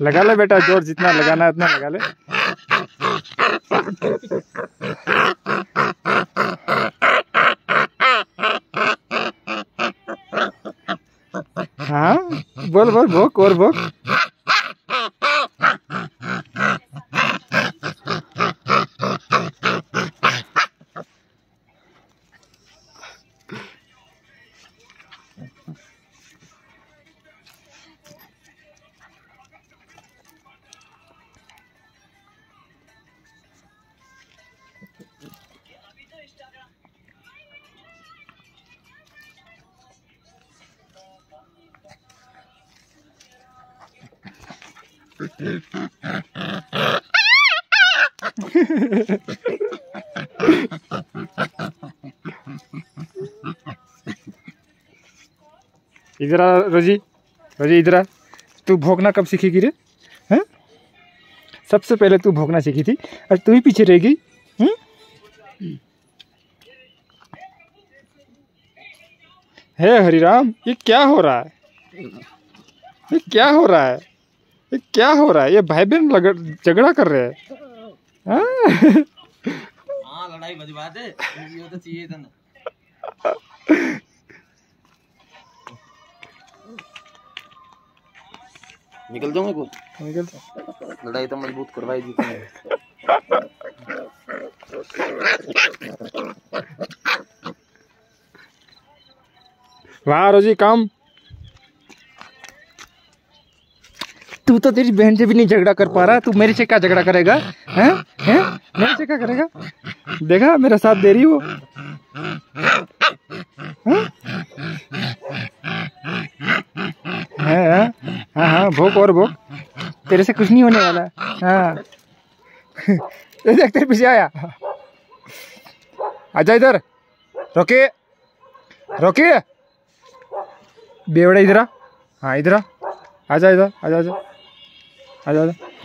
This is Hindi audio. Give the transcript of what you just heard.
लगा ले बेटा, ज़ोर जितना लगाना है उतना लगा ले। हाँ बोल बोल, भोक, और भोक। इधर आ, रोजी। रोजी, इधर आ। तू भोंकना कब सीखेगी रे? हैं? सबसे पहले तू भोंकना सीखी थी। और तू ही पीछे रहेगी। हम्म? हे हरिराम, ये क्या हो रहा है? ये क्या हो रहा है? ये क्या हो रहा है? ये भाई बहन झगड़ा कर रहे हैं। हाँ? हाँ लड़ाई दे ये तो चाहिए था ना। निकल जाऊँगा कुछ निकल जा। लड़ाई तो मज़बूत करवाई दी तुमने। वाह रोजी काम तू तो तेरी बहन से भी नहीं झगड़ा कर पा रहा तू मेरे से क्या झगड़ा करेगा? हैं? हैं? मेरे से क्या करेगा? देखा मेरा साथ दे रही हो हैं? हैं, हाँ? भोक और भोक तेरे से कुछ नहीं होने वाला। हाँ। देख तेरे पीछे आया। आजा इधर। रोके। रोके। बेवड़ा इधर हाँ इधर आजा इधर आजा आजा। आ